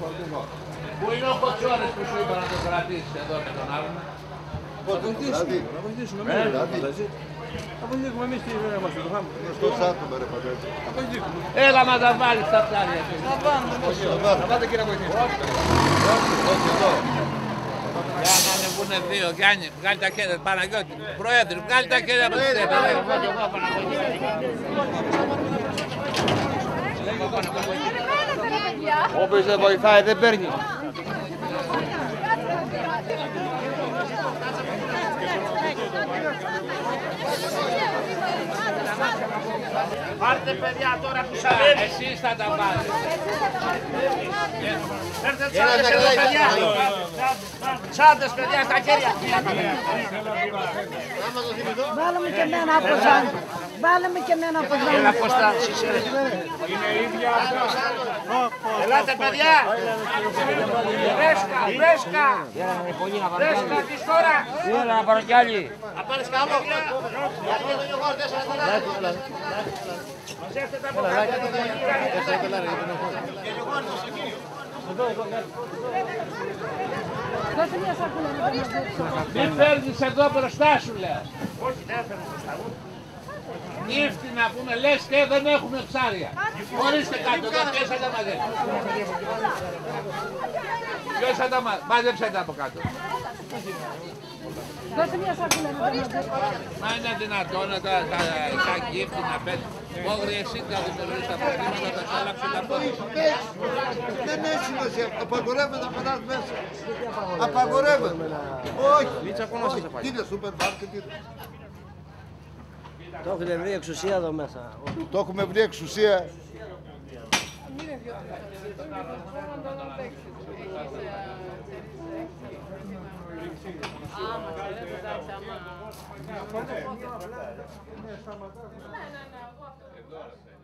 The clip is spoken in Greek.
φορτηγό. Πού είναι ο Κοτσιόρης που σου είπα να το κρατήσεις εδώ με τον άλλον; Να βοηθήσουμε, να βοηθήσουμε. Μην είναι φανταζή. Να βοηθήσουμε εμείς τι δεν είμαστε το χάμε. Στο σάτουμε ρε φαντάζομαι. Να βοηθήσουμε. Έλα να τα βάλεις στα πλάνια. Να πάτε και να βοηθήσουμε. Όχι εδώ. Για να ανεβούνε δύο, Γιάννη, βγάλει τα χέρια, Παναγιώτη, Πρόεδρε, βγάλει τα χέρια από την τέπα. Όποιος δεν βοηθάει δεν παίρνει. Πάρτε παιδιά τώρα που σας λένε. Εσείς θα τα πάρετε. Φέρτε τσάντες εδώ παιδιά. Τσάντες παιδιά στα χέρια. Βάλε μου και εμένα από ζάνι. Βάλε μου και εμένα από ζάνι. Έλα Κώστα, συσέρε. Ελάτε παιδιά. Βρέσκα, βρέσκα. Βρέσκα της τώρα. Έλα να πάρω κι άλλοι. Να πάρεις καλό. Γιατί εδώ είναι εγώ τέσσερα δολάρια. Μαζεύτε τα Δώσε μια σακούλα να το μαζέψω. Μην φέρνεις εδώ μπροστά σου, λέω. Όχι, δεν έφερε μπροστά μου. Νύφτη να πούμε, λες και δεν έχουμε ψάρια. Χωρίστε κάτω, εδώ ποιος θα τα μαζέψει. Ποιος θα τα μαζέψει. Μάζεψε τα από κάτω. Δώσε μια σακούλα να το μαζέψω. Μα είναι δυνατόν να τα, τα, τα γύφτη να πέσει. Μόγρι εσύ τα δημιουργείς τα προβλήματα, θα σου άλλαξε τα πόδια. Δεν έχει σημασία. Απαγορεύεται να περνάς μέσα. Απαγορεύεται. Όχι. Όχι. Τι είναι σούπερ μάρκετ. Τι είναι. Το έχετε βρει εξουσία εδώ μέσα. Το έχουμε βρει εξουσία. Εδώ,